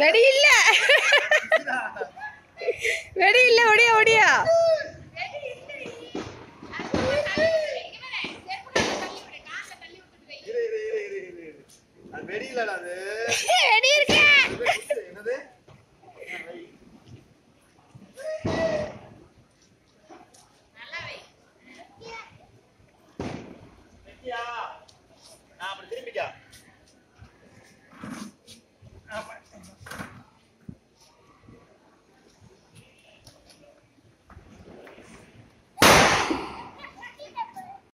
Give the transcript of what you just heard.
வெடி இல்ல வெடி இல்ல ஒடியா ஒடியா வெடி இல்லடா அது வெடி இருக்கு என்னது? நான் அப்படி திரும்பிக்கா.